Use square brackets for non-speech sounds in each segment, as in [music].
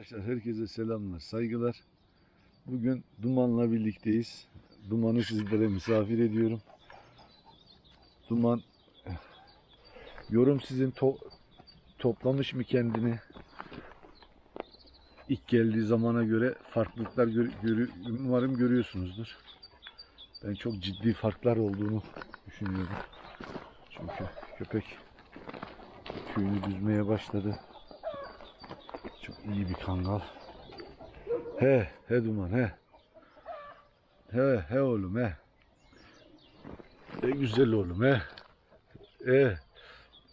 Arkadaşlar herkese selamlar, saygılar. Bugün Duman'la birlikteyiz. Duman'ı sizlere misafir ediyorum. Duman yorum sizin to- toplamış mı kendini? İlk geldiği zamana göre farklılıklar gör- görü- umarım görüyorsunuzdur. Ben çok ciddi farklar olduğunu düşünüyorum. Çünkü köpek tüyünü düzmeye başladı. İyi bir kangal. He, he duman he. He, he oğlum he. E güzel oğlum he. E.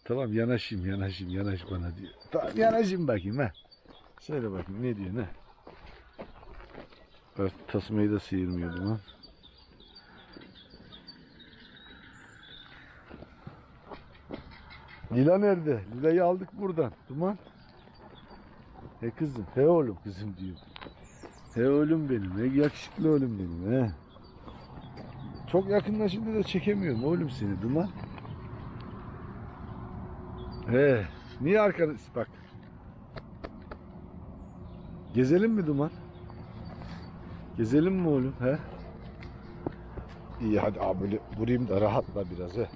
Tamam yanaşayım yanaşayım yanaş bana diyor. Tamam yanaşayım bakayım he. Söyle bakayım ne diyor ne? Evet, tasmayı da sıyırmıyor duman. Lila nerede? Lila'yı aldık buradan. Duman. He kızım, he oğlum kızım diyor. He oğlum benim, he yakışıklı oğlum benim he. Çok yakınlaşınca da çekemiyorum oğlum seni Duman. He, niye arkada bak. Gezelim mi Duman? Gezelim mi oğlum he? İyi hadi abi vurayım da rahatla biraz he.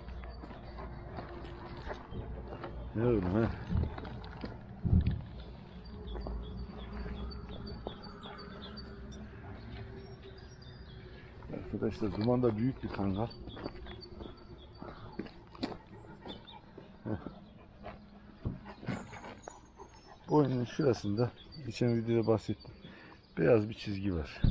Ne oğlum he? Arkadaşlar duman da büyük bir kangal. Boynunun şurasında geçen videoda bahsettim. Beyaz bir çizgi var.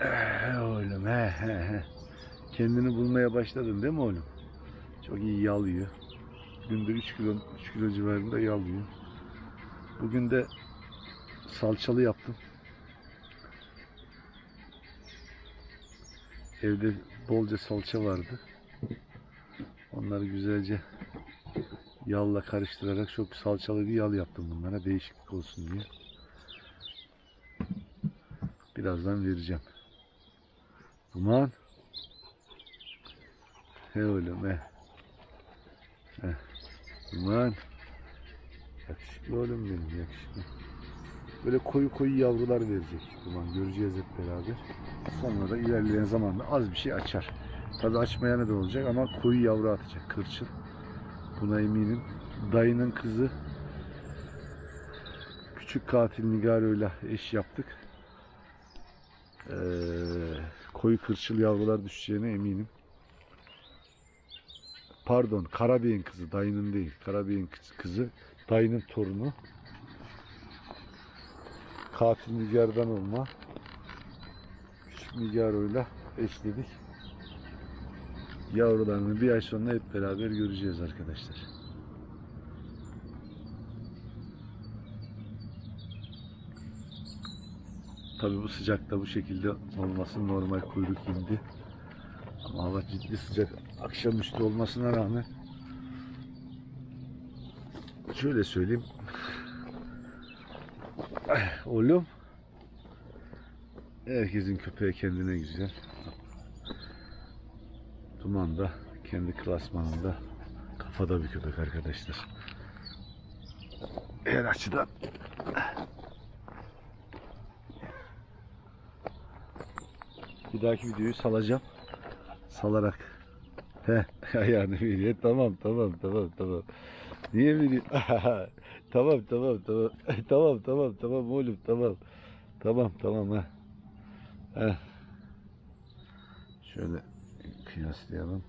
Eh, oğlum he he he. Kendini bulmaya başladın değil mi oğlum? Çok iyi yalıyor. Günde 3 kilo, 3 kilo civarında yalıyor. Bugün de salçalı yaptım. Evde bolca salça vardı. Onları güzelce yalla karıştırarak çok salçalı bir yal yaptım bunlara değişiklik olsun diye. Birazdan vereceğim. Duman. He oğlum he. He. Duman. Yakışıklı oğlum benim yakışıklı. Böyle koyu koyu yavrular verecek duman. Göreceğiz hep beraber. Sonra da ilerleyen zamanda az bir şey açar. Tabi açmaya ne de olacak ama koyu yavru atacak kırçıl. Buna eminim. Dayının kızı küçük katil Nigaro'yla eş yaptık. Ee, koyu kırçıl yavrular düşeceğine eminim. Pardon, Karabey'in kızı, dayının değil. Karabey'in kız- kızı, dayının torunu. Katil Nigar'dan olma. Küçük Nigaro'yla eşledik. Yavrularını bir ay sonra hep beraber göreceğiz arkadaşlar. Tabi bu sıcakta bu şekilde olması normal kuyruk indi. Ama hava ciddi sıcak. Akşamüstü olmasına rağmen şöyle söyleyeyim. Oğlum herkesin köpeği kendine güzel. Duman da kendi klasmanında kafada bir köpek arkadaşlar. Her açıdan bir dahaki videoyu salacağım. Salarak. He, [laughs] ayağını veriyor. Tamam, tamam, tamam, tamam. Niye veriyor? [laughs] tamam, tamam, tamam. [laughs] tamam, tamam, tamam oğlum, tamam. Tamam, tamam ha. Heh. Şöyle kıyaslayalım.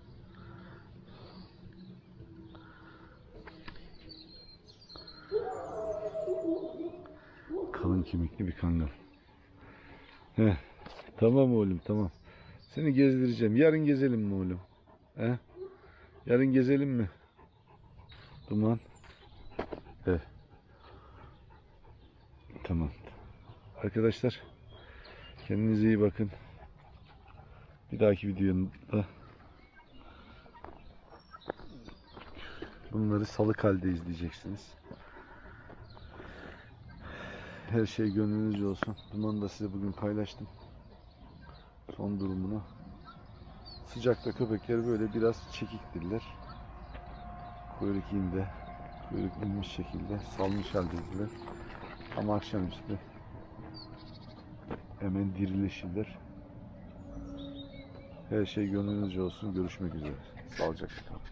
Kalın kemikli bir kangal. Heh. Tamam oğlum tamam. Seni gezdireceğim. Yarın gezelim mi oğlum? He? Yarın gezelim mi? Duman. Evet. Tamam. Arkadaşlar kendinize iyi bakın. Bir dahaki videomda bunları salık halde izleyeceksiniz. Her şey gönlünüzce olsun. Dumanı da size bugün paylaştım. Son durumunu. Sıcakta köpekler böyle biraz çekiktirler. kuyruk indi. Kuyruk inmiş şekilde salmış haldeydiler. Ama akşamüstü hemen dirileşirler. Her şey gönlünüzce olsun. Görüşmek üzere. Sağlıcakla kalın.